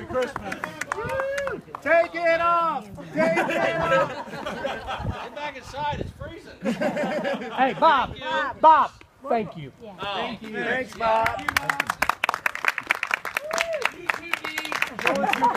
Merry Christmas. Take it off. Take it off. Get back inside. It's freezing. Hey, Bob. Bob. Thank you. Oh, thank you. Thanks, Bob. Thank you, Bob.